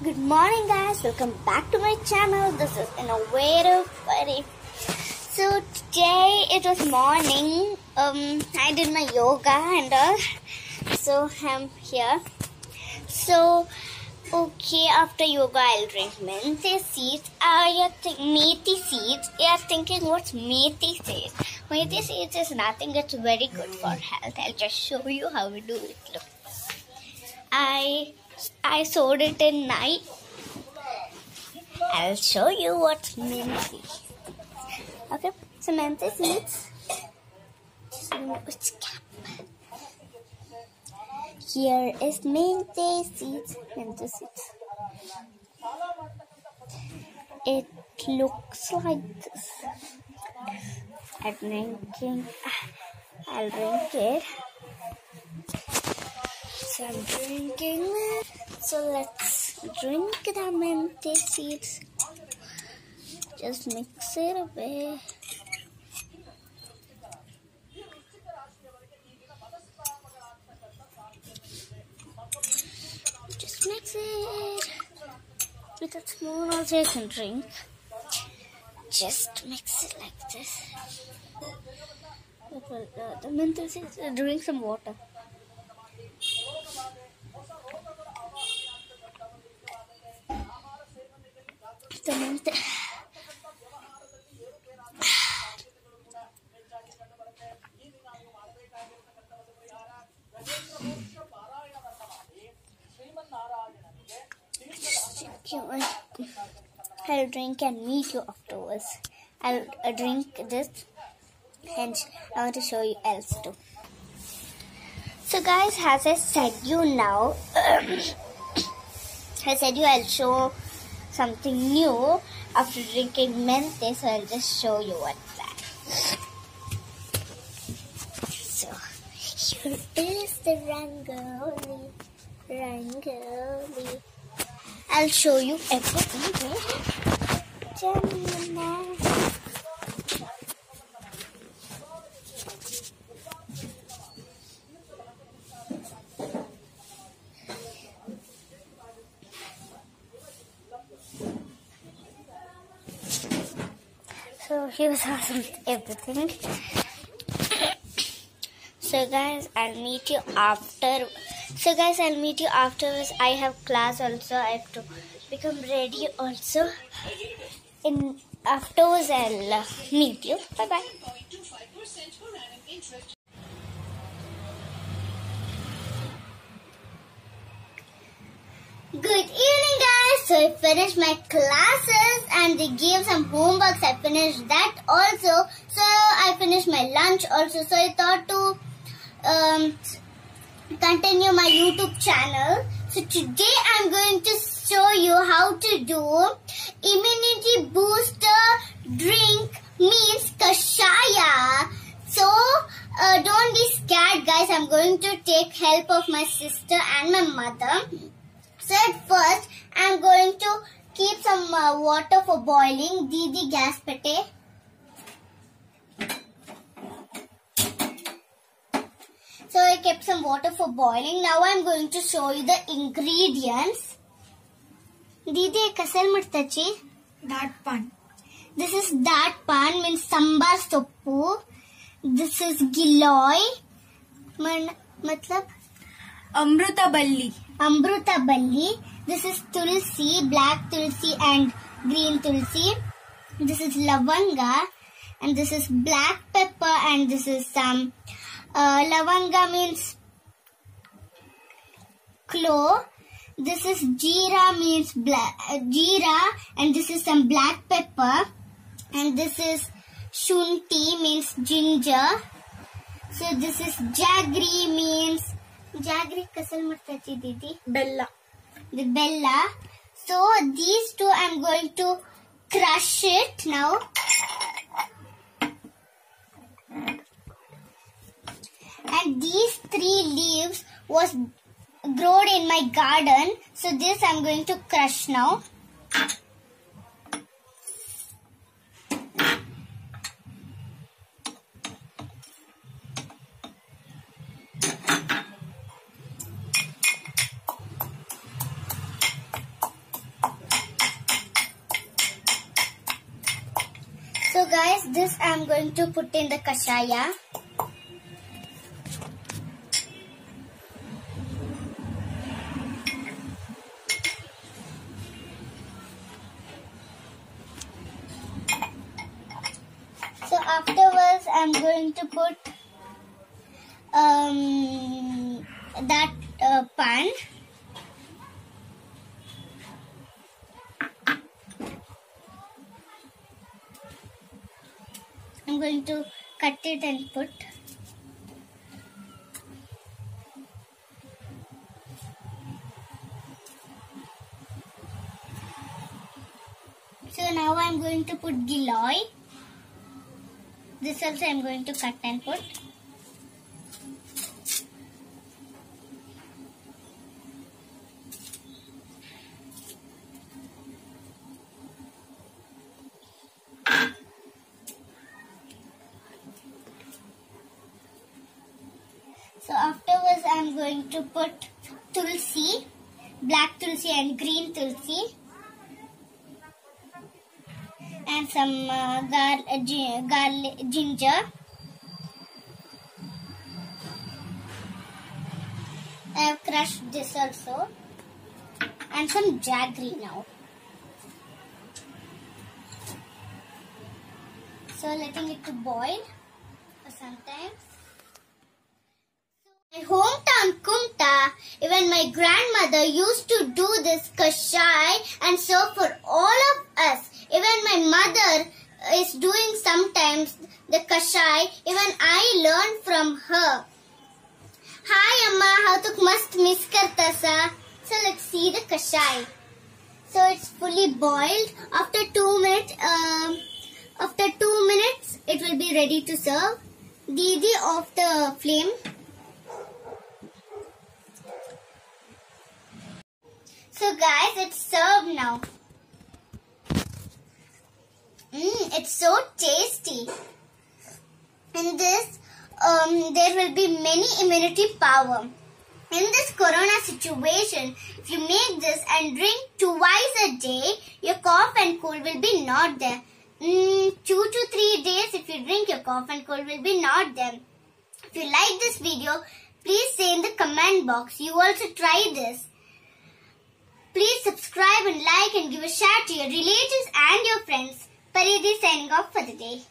Good morning, guys. Welcome back to my channel. This is Innovative Pari. So today it was morning. Um, I did my yoga and all. So I'm here. So okay, after yoga I'll drink methi seeds. Are you think methi seeds? You're thinking what's methi seeds? Methi seeds is nothing. It's very good for health. I'll just show you how we do it. Look. I I sowed it in night. I'll show you what's menthe. Okay, so menthe seeds. Its cap. Here is menthe seeds. Menthe seeds. It looks like this. I'm drinking. I'll drink it. So I'm drinking it. So let's drink the menthe seeds. Just mix it away. Just mix it. With a spoon also you can drink. Just mix it like this. Uh, the menthe seeds, uh, drink some water. Menthe. I'll drink and meet you afterwards. I'll uh, drink this and I want to show you else too. So guys, as I said you now, I said you I'll show something new after drinking menthe, so I'll just show you what's that. So here is the rangoli, rangoli. I'll show you everything. Jamuna. So was awesome everything. So guys, I'll meet you after. So guys, I'll meet you afterwards. I have class also. I have to become ready also. In afterwards, I'll uh, meet you. Bye bye. Good evening. So I finished my classes and they gave some homeworks. I finished that also. So I finished my lunch also. So I thought to um, continue my YouTube channel. So today I'm going to show you how to do immunity booster drink means kashaya. So uh, don't be scared, guys. I'm going to take help of my sister and my mother said first I'm going to keep some uh, water for boiling Didi gas pate. So I kept some water for boiling. Now I'm going to show you the ingredients. Didi kasal martachi? That pan. This is that pan means sambar soppu. This is giloy. Matlab Amruta Balli. Amruta Balli. This is Tulsi, black Tulsi and green Tulsi. This is Lavanga and this is black pepper and this is some uh, Lavanga means clove. This is Jeera means black uh, Jeera and this is some black pepper and this is Shunti means ginger. So this is Jaggery means Jaggery kasal murtachi didi. Bella. The Bella. So these two I'm going to crush it now. And these three leaves was grown in my garden. So this I'm going to crush now. Guys, this I'm going to put in the kashaya. So afterwards, I'm going to put um, that uh, pan. I'm going to cut it and put. So now I'm going to put giloy. This also I'm going to cut and put. So afterwards I'm going to put tulsi, black tulsi and green tulsi. And some uh, gar- garlic, ginger. I have crushed this also. And some jaggery now. So letting it to boil for some time. My hometown Kumta, even my grandmother used to do this kashai and serve for all of us. Even my mother is doing sometimes the kashai. Even I learned from her. Hi Amma, how to must miss karta sa. So let's see the kashai. So it's fully boiled. After two minutes, um, after two minutes, it will be ready to serve. Didi off the flame. So guys, it's served now. Mmm, it's so tasty. In this, um, there will be many immunity power. In this corona situation, if you make this and drink twice a day, your cough and cold will be not there. Mm, two to three days, if you drink, your cough and cold will be not there. If you like this video, please say in the comment box. You also try this. Please subscribe and like and give a shout to your relatives and your friends. Paridi signing off for the day.